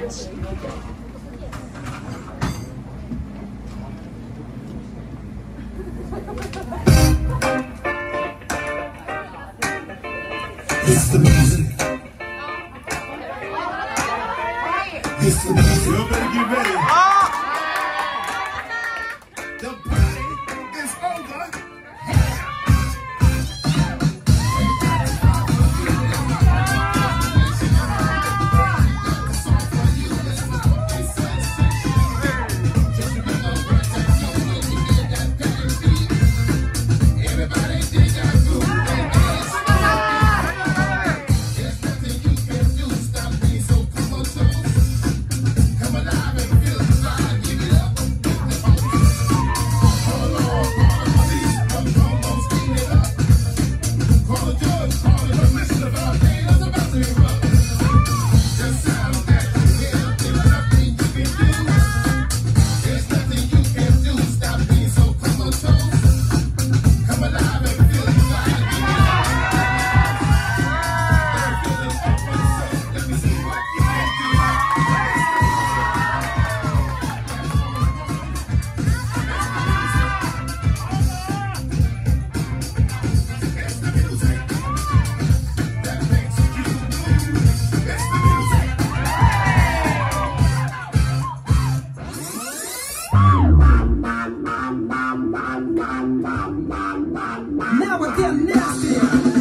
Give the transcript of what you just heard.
It's the music. It's the music. Now we're getting nasty.